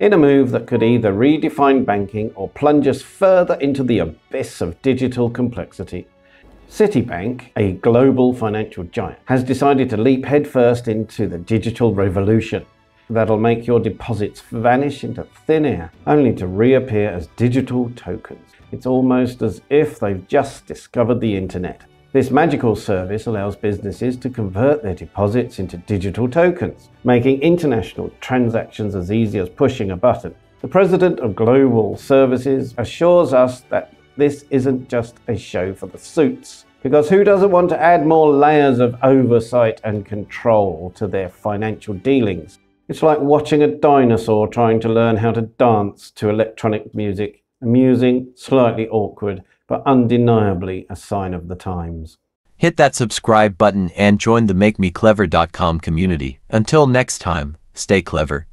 in a move that could either redefine banking or plunge us further into the abyss of digital complexity. Citibank, a global financial giant, has decided to leap headfirst into the digital revolution that'll make your deposits vanish into thin air, only to reappear as digital tokens. It's almost as if they've just discovered the internet. This magical service allows businesses to convert their deposits into digital tokens, making international transactions as easy as pushing a button. The president of Global Services assures us that this isn't just a show for the suits. Because who doesn't want to add more layers of oversight and control to their financial dealings? It's like watching a dinosaur trying to learn how to dance to electronic music. Amusing, slightly awkward, but undeniably a sign of the times. Hit that subscribe button and join the MakeMeClever.com community. Until next time, stay clever.